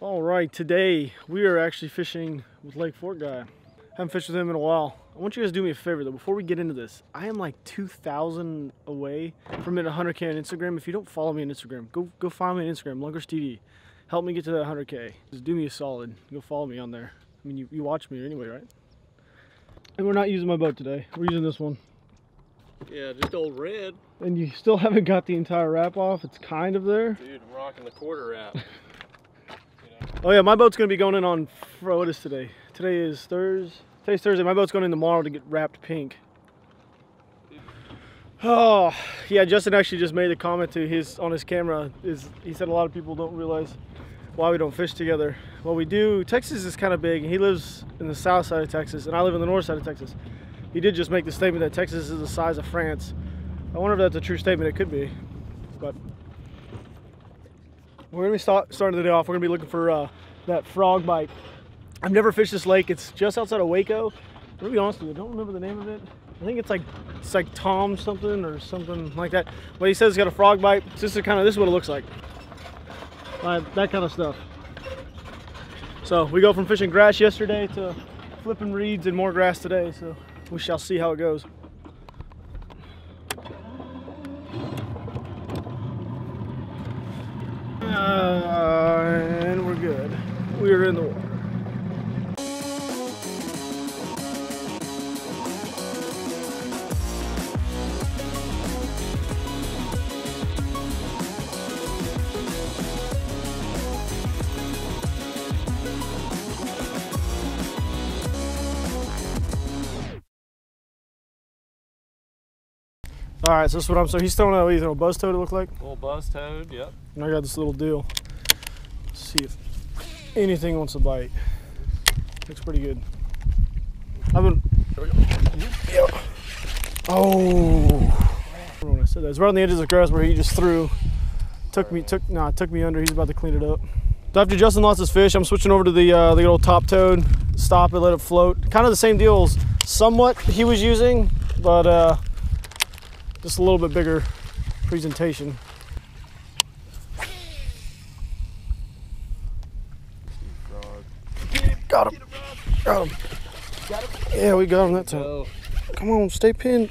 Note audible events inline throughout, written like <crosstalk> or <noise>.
All right, today we are actually fishing with Lake Fork guy. Haven't fished with him in a while. I want you guys to do me a favor though, before we get into this. I am like 2,000 away from hitting 100K on Instagram. If you don't follow me on Instagram, go go find me on Instagram, Lunkers TV. Help me get to that 100K. Just do me a solid. Go follow me on there. I mean, you, you watch me anyway, right? And we're not using my boat today. We're using this one. Yeah, just old red. And you still <laughs> haven't got the entire wrap off. It's kind of there. Dude, I'm rocking the quarter wrap. <laughs> Oh yeah, my boat's gonna be going in on, what is today? Today is Thursday. Today's Thursday. My boat's going in tomorrow to get wrapped pink. Oh, yeah, Justin actually just made a comment to his, on his camera, is he said a lot of people don't realize why we don't fish together. Well, we do. Texas is kind of big, he lives in the south side of Texas, and I live in the north side of Texas. He did just make the statement that Texas is the size of France. I wonder if that's a true statement. It could be, but we're gonna be start, starting the day off. We're gonna be looking for uh, that frog bite. I've never fished this lake. It's just outside of Waco. I'm gonna be honest with you, I don't remember the name of it. I think it's like it's like Tom something or something like that. But he says it's got a frog bite. This is kind of this is what it looks like. Uh, that kind of stuff. So we go from fishing grass yesterday to flipping reeds and more grass today. So we shall see how it goes. Uh, and we're good. We're in the water. All right, so this is what I'm. So he's throwing out either a buzz toad. It looked like. Little buzz toad, yep. And I got this little deal. Let's see if anything wants to bite. Looks pretty good. I've been. We go. Yeah. Oh. I said that, it's right on the edges of the grass where he just threw. Took me, took, nah, took me under. He's about to clean it up. So after Justin lost his fish, I'm switching over to the uh, the old top toad. Stop it, let it float. Kind of the same deal as somewhat he was using, but uh, just a little bit bigger presentation. Frog. Got him. Got him. Yeah, we got him that time. Go. Come on, stay pinned.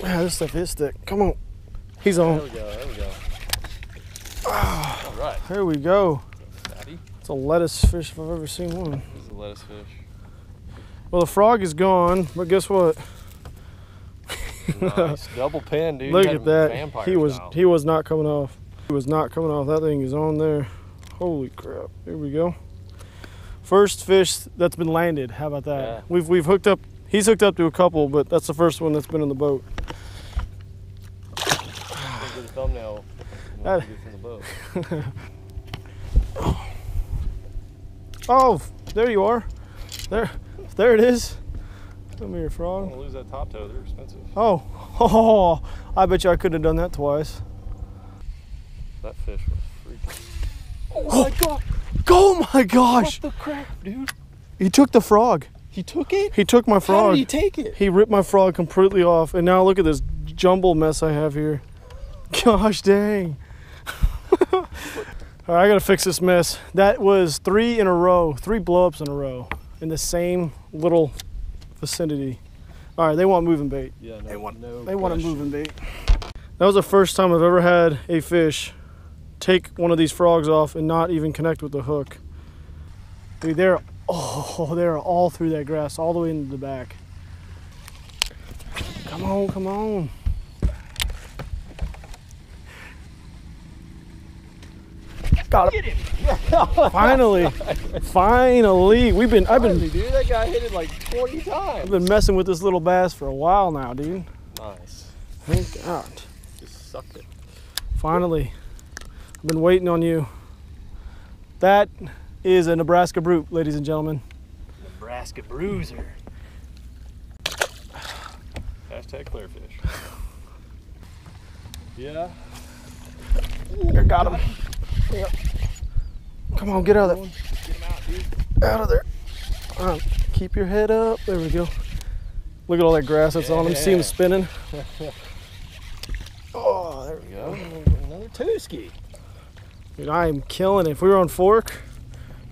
Yeah, this stuff is thick. Come on. He's There on. we go, there we go. Ah, All right, There we go. It's a lettuce fish if I've ever seen one. Is a lettuce fish. Well, the frog is gone, but guess what? Nice. <laughs> Double pin, dude. Look at that. He was style. he was not coming off. He was not coming off. That thing is on there. Holy crap. Here we go. First fish that's been landed. How about that? Yeah. We've we've hooked up he's hooked up to a couple, but that's the first one that's been in the boat. The thumbnail. <sighs> That- the boat. <laughs> Oh, there you are. There there it is. Come here, I'm frog. gonna lose that top toe. They're expensive. Oh, oh, <laughs> I bet you I couldn't have done that twice. That fish was freaking. Oh, oh my god! Oh my gosh! the crap, dude? He took the frog. He took it? He took my frog. How frog. did he take it? He ripped my frog completely off, and now look at this jumble mess I have here. <laughs> Gosh dang. <laughs> All right, I gotta fix this mess. That was three in a row, three blowups in a row in the same little vicinity. All right, they want moving bait. Yeah, no, They want, no they want a moving bait. That was the first time I've ever had a fish take one of these frogs off and not even connect with the hook. Dude, they're oh, they're all through that grass, all the way into the back. Come on, come on. Got him. <laughs> Finally, finally. We've been, I've been, Finally, dude, that guy hit it like 20 I've been messing with this little bass for a while now, dude. Nice. Thank God. Just sucked it. Finally, been waiting on you. That is a Nebraska brute, ladies and gentlemen. Nebraska bruiser. Hashtag clearfish. <laughs> yeah. Here, got him. Yep. Come on, get out of Get him out, dude. there. Out of there. Right, keep your head up. There we go. Look at all that grass that's on him. See him spinning. <laughs> Oh, there we go. we go. Another two ski. Dude, I am killing it. If we were on fork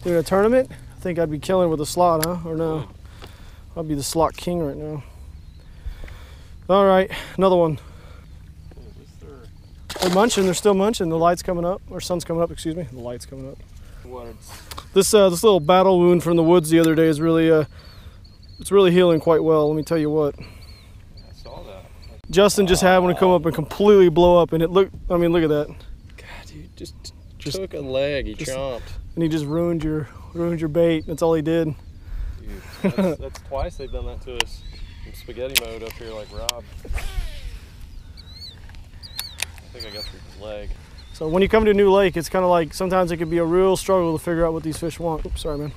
doing a tournament, I think I'd be killing with a slot, huh? Or no? I'd be the slot king right now. All right, another one. Is this their- They're munching. They're still munching. The light's coming up, or sun's coming up. Excuse me. The light's coming up. This uh, this little battle wound from the woods the other day is really uh, it's really healing quite well. Let me tell you what. I saw that. Justin just had one come up and completely blow up, and it looked. I mean, look at that. God, dude, just, Just- took a leg. He just- chomped. And he just ruined your ruined your bait. That's all he did. Dude, that's, that's twice they've done that to us. In spaghetti mode up here, like Rob. I think I got through the leg. So when you come to a new lake, it's kind of like sometimes it can be a real struggle to figure out what these fish want. Oops, sorry, man.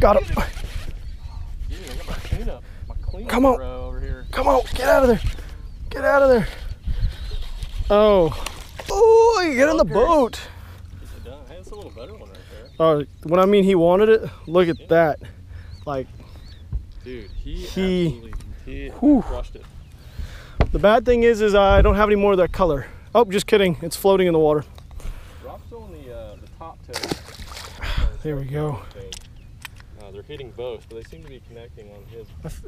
Got him. Dude, I got my cleanup. My cleanup Come on. over here. Come on, get out of there. Get out of there. Oh. Oh, you get in the boat. Is? Hey, that's a little better one right there. Oh, when I mean he wanted it, look at that. Like Dude, he, He- absolutely he crushed it. the bad thing is, is I don't have any more of that color. Oh, just kidding. It's floating in the water. Rob's still on the, uh, the top toe. There we go. Uh, they're hitting both, but they seem to be connecting on his. <laughs>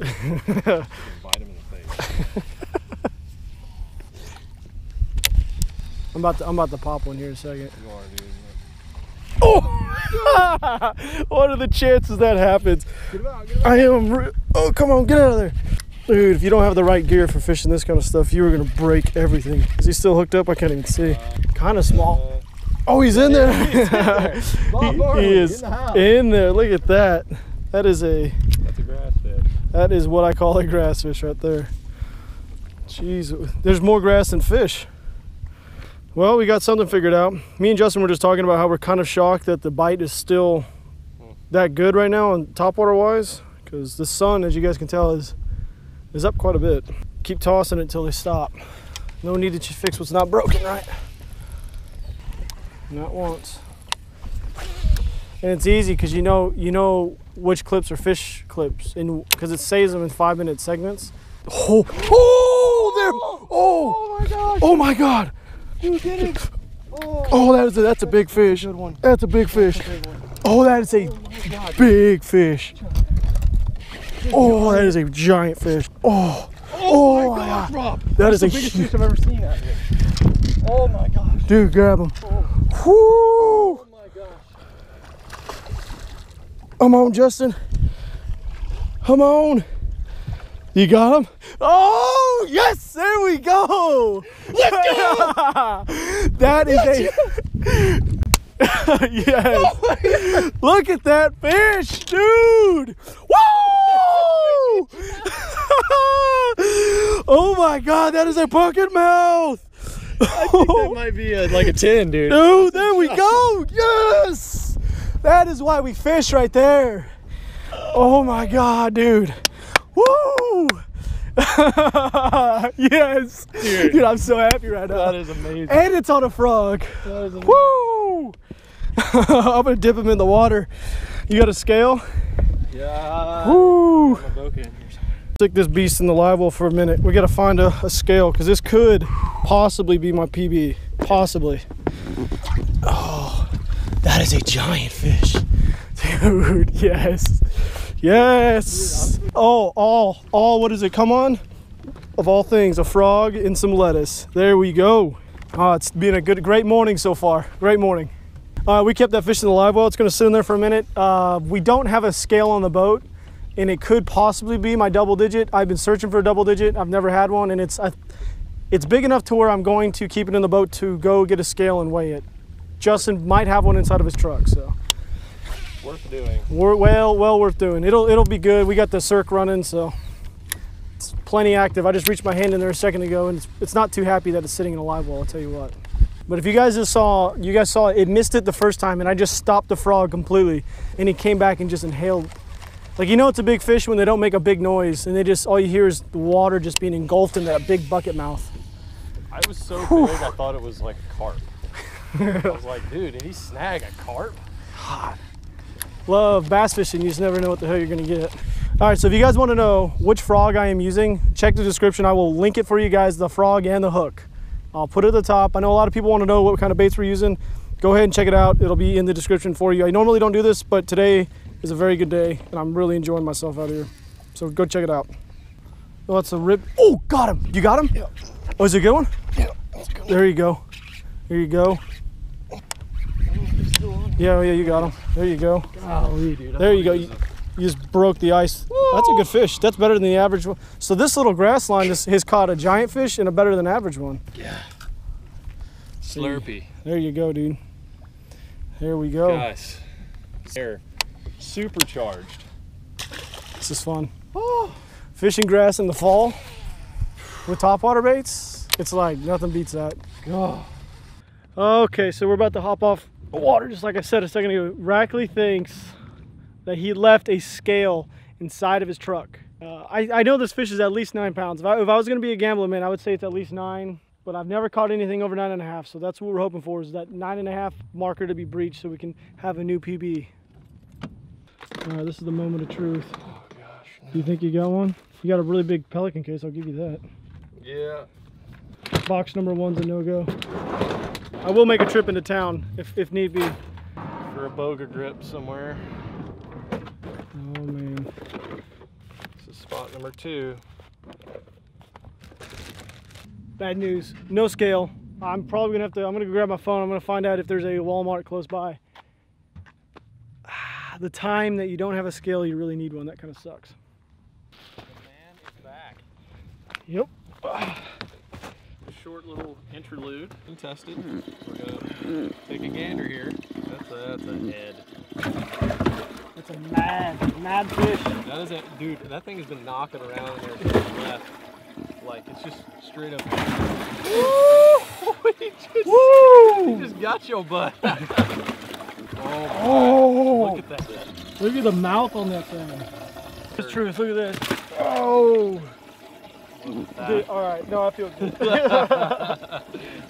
You bite him in the face. <laughs> I'm about to I'm about to pop one here in a second. You are, dude. Oh! <laughs> what are the chances that happens? Get him out, get him I am. Re- oh, come on, get out of there, dude! If you don't have the right gear for fishing this kind of stuff, you are gonna break everything. Is he still hooked up? I can't even see. Uh, kind of small. Uh, oh, he's in there. <laughs> Bob he, Bartley, he is in the in there. Look at that. That is a. That's a grass fish. That is what I call a grass fish right there. Jeez, there's more grass than fish. Well, we got something figured out. Me and Justin were just talking about how we're kind of shocked that the bite is still that good right now on topwater wise, because the sun, as you guys can tell, is is up quite a bit. Keep tossing it until they stop. No need to fix what's not broken, right? Not once. And it's easy because you know you know which clips are fish clips, and because it saves them in five minute segments. Oh, oh, there! Oh, oh my god! oh my God! You did it! Oh, Oh, that is a, that's a big fish. good one. That's a big fish. Big. Oh, that is a Oh big fish. Oh, that is a giant fish. Oh, oh, oh my my gosh, Rob. that is a the biggest fish I've ever seen out here. Oh my gosh. Dude, grab him. Oh, Whoo! oh my gosh. Come on, Justin. Come on. You got him? Oh, yes, there we go. Let's go. <laughs> that is a. <laughs> yes. Oh Look at that fish, dude. Woo! <laughs> oh my God, that is a bucket mouth. I think That might be a, like a 10, dude. Dude, there we go. Yes. That is why we fish right there. Oh my God, dude. Woo. <laughs> yes. Dude. Dude, I'm so happy right now. That is amazing. And it's on a frog. That is amazing. Woo. <laughs> I'm gonna dip him in the water. You got a scale? Yeah. Woo. I'm a bokeh in here. Stick this beast in the live well for a minute. We gotta find a, a scale because this could possibly be my PB. Possibly. Oh, that is a giant fish. <laughs> Dude, yes. Yes. Oh, all, all, what does it come on? Of all things, a frog and some lettuce. There we go. Oh, it's been a good, great morning so far. Great morning. All right, we kept that fish in the live well. It's going to sit in there for a minute. Uh, we don't have a scale on the boat, and it could possibly be my double digit. I've been searching for a double digit. I've never had one, and it's I, it's big enough to where I'm going to keep it in the boat to go get a scale and weigh it. Justin might have one inside of his truck, so Worth doing. we're well well worth doing. It'll it'll be good. We got the circ running, so it's plenty active. I just reached my hand in there a second ago, and it's, it's not too happy that it's sitting in a live well. I'll tell you what. But if you guys just saw, you guys saw it missed it the first time, and I just stopped the frog completely, and he came back and just inhaled. Like you know, it's a big fish when they don't make a big noise, and they just all you hear is the water just being engulfed in that big bucket mouth. I was so big, I thought it was like a carp. I was like, dude, did he snag a carp? Love bass fishing. You just never know what the hell you're gonna get. All right, so if you guys want to know which frog I am using, check the description. I will link it for you guys, the frog and the hook. I'll put it at the top. I know a lot of people want to know what kind of baits we're using. go ahead and check it out. It'll be in the description for you. I normally don't do this, but today is a very good day, and I'm really enjoying myself out here. So go check it out. Oh, that's a rip. Oh, got him. You got him? Yeah. Oh, is it a good one? Yeah, let's go. There you go. There you go. Yeah, yeah, you got him. There you go. Golly, dude. There you go. You, you just broke the ice. That's a good fish. That's better than the average one. So this little grass line is, has caught a giant fish and a better than average one. Yeah. Slurpee. There you go, dude. There we go. Guys, they're supercharged. This is fun. Fishing grass in the fall with topwater baits. It's like nothing beats that. Oh. Okay, so we're about to hop off the water. Just like I said a second ago, Rackley thinks that he left a scale inside of his truck. Uh, I, I know this fish is at least nine pounds. If I, if I was going to be a gambling man, I would say it's at least nine. But I've never caught anything over nine and a half. So that's what we're hoping for is that nine and a half marker to be breached so we can have a new PB. All right, this is the moment of truth. Oh gosh. You think you got one? You got a really big pelican case, I'll give you that. Yeah. Box number one's a no-go. I will make a trip into town if, if need be. For a boga grip somewhere. Oh man. This is spot number two. Bad news. No scale. I'm probably gonna have to I'm gonna go grab my phone. I'm gonna find out if there's a Walmart close by. Ah, The time that you don't have a scale, you really need one. That kind of sucks. The man is back. Yep. Short little interlude. Untested. We're gonna take a gander here. That's a, that's a head. It's a mad, mad fish. That is a dude. That thing has been knocking around there since we left. Like it's just straight up. <laughs> he, just, Woo! he just got your butt. oh, <laughs> Oh! look at that. Look at the mouth on that thing. It's truth. Look at this. Oh! Dude, all right. No, I feel good. <laughs> <laughs>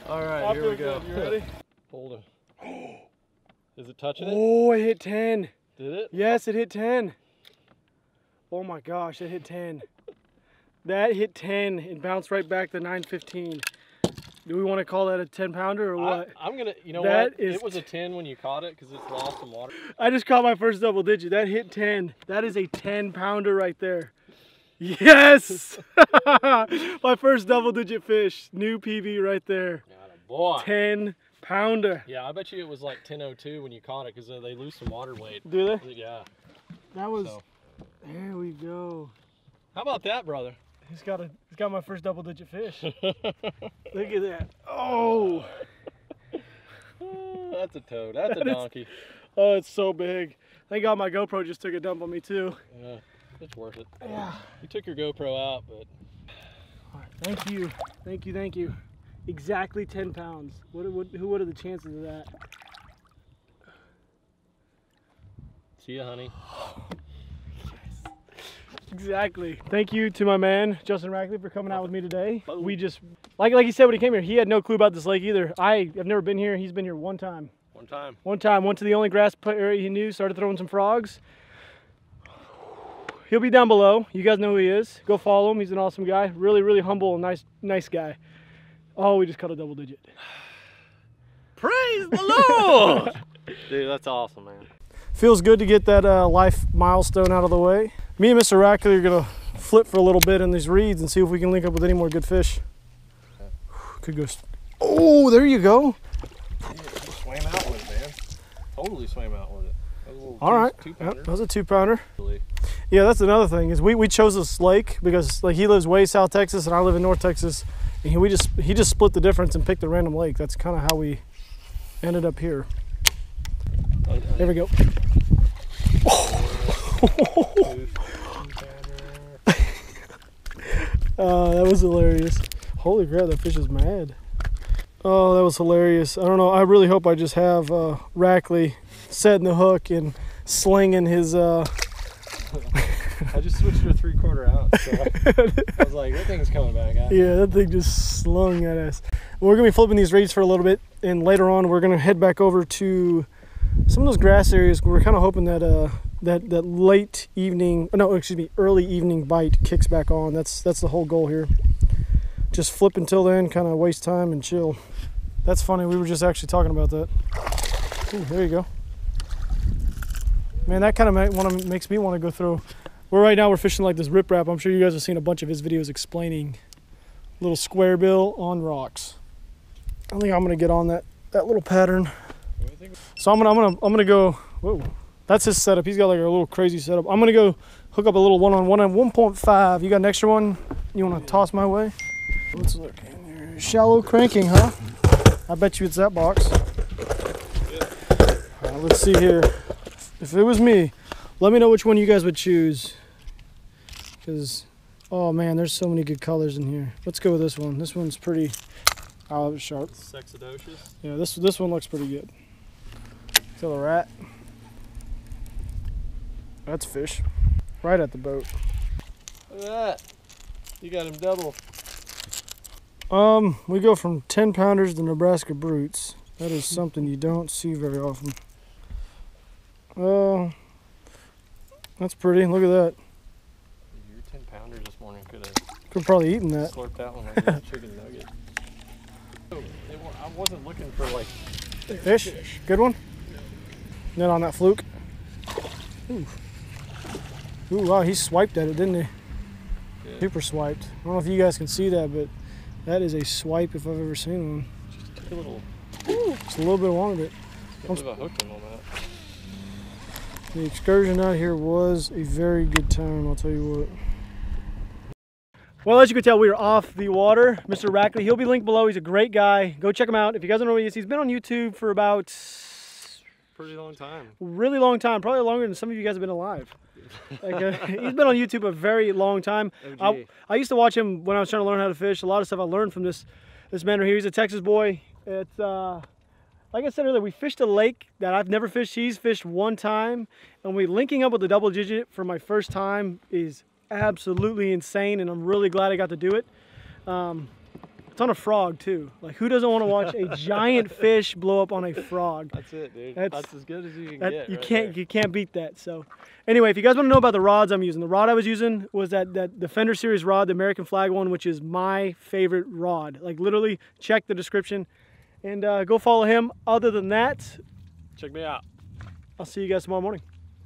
All right, I here feel we go. good. You ready? <laughs> Hold him. <gasps> Is it touching it? Oh, it hit 10. Did it? Yes, it hit 10. Oh my gosh, it hit 10. That hit 10 and bounced right back to 915. Do we want to call that a 10 pounder or what? I, am gonna. You know That what? is it was a 10 when you caught it because it's lost some water. I just caught my first double digit. That hit 10. That is a 10 pounder right there. Yes! <laughs> my first double digit fish. New PB right there. Got a boy. 10 pounder. Yeah, I bet you it was like 10:02 when you caught it because uh, they lose some water weight. Do they? Yeah. That was. So, There we go. how about that, brother? He's got a. He's got my first double digit fish. <laughs> Look at that. Oh. <laughs> That's a toad. That's a That is- donkey. Oh, it's so big. Thank God my GoPro just took a dump on me too. Yeah, it's worth it. Yeah. You took your GoPro out, but Thank you. Thank you. Thank you. Exactly 10 pounds. What, what, who, what are the chances of that? see ya, honey. Exactly. Thank you to my man Justin Rackley for coming out with me today. We just, like like he said when he came here, he had no clue about this lake either. I have never been here. He's been here one time. One time. One time, went to the only grass area he knew, started throwing some frogs. He'll be down below. You guys know who he is. Go follow him. He's an awesome guy. Really, really humble and nice, nice guy. Oh, we just caught a double digit. <sighs> Praise the Lord! <laughs> Dude, that's awesome, man. Feels good to get that uh, life milestone out of the way. Me and Mr. Rackley are gonna flip for a little bit in these reeds and see if we can link up with any more good fish. Could go. Oh, there you go. swam out with it, man. Totally swam out with it. That was a little All two, right. Two Yep, that was a two pounder. Yeah, that's another thing is we, we chose this lake because like he lives way south Texas and I live in North Texas, and he, we just he just split the difference and picked a random lake. That's kind of how we ended up here. There we go. pounder. <laughs> Uh, that was hilarious. Holy crap, that fish is mad. Oh, that was hilarious. I don't know. I really hope I just have uh, Rackley setting the hook and slinging his. Uh, I just switched to a three quarter out. So I <laughs> was like, that thing's coming back. Huh? yeah, that thing just slung at us. We're gonna be flipping these reeds for a little bit, and later on we're gonna head back over to some of those grass areas. We're kind of hoping that uh, that that late evening, no, excuse me, early evening bite kicks back on. That's that's the whole goal here. Just flip until then, kind of waste time and chill. That's funny. We were just actually talking about that. Ooh, there you go. Man, that kind of want makes me want to go through. We're right now we're fishing like this riprap. I'm sure you guys have seen a bunch of his videos explaining little square bill on rocks. I think I'm gonna get on that that little pattern. So I'm gonna I'm gonna I'm gonna go. Whoa, that's his setup. He's got like a little crazy setup. I'm gonna go hook up a little one on one on 1.5. You got an extra one? You wanna toss my way? Let's look in here. Shallow cranking, huh? I bet you it's that box. Let's see here. If it was me, let me know which one you guys would choose. Because, oh man, there's so many good colors in here. Let's go with this one. This one's pretty olive sharp. Sexadocious. Yeah, this this one looks pretty good. Kill a rat. That's fish. Right at the boat. Look at that. You got him double. Um, we go from 10 pounders to Nebraska Brutes. That is <laughs> something you don't see very often. Oh, uh, that's pretty. Look at that. 10 this morning could have could probably eaten that. Slurped that one like <laughs> a chicken nugget. Oh, I wasn't looking for like fish. fish. Good one. Net on that fluke. Ooh. Ooh, wow, he swiped at it, didn't he? Yeah. Super swiped. I don't know if you guys can see that, but that is a swipe if I've ever seen one. Just a little. Just a little bit along with it. I hooked him on that. The excursion out here was a very good time, I'll tell you what. Well, as you can tell, we are off the water. Mr. Rackley, he'll be linked below. He's a great guy. Go check him out. If you guys don't know who he is, he's been on YouTube for about... Pretty long time. Really long time. Probably longer than some of you guys have been alive. <laughs> like, uh, he's been on YouTube a very long time. I, I, used to watch him when I was trying to learn how to fish. A lot of stuff I learned from this this man right here. He's a Texas boy. It's... Uh, like I said earlier, we fished a lake that I've never fished. He's fished one time, and we linking up with the double digit for my first time is absolutely insane, and I'm really glad I got to do it. Um, it's on a frog too. Like who doesn't want to watch a <laughs> giant fish blow up on a frog? That's it, dude. That's, That's as good as you can that, get. You right can't there. you can't beat that. So anyway, if you guys want to know about the rods I'm using, the rod I was using was that that Defender Series rod, the American flag one, which is my favorite rod. Like literally, check the description and uh, go follow him. Other than that, check me out. I'll see you guys tomorrow morning.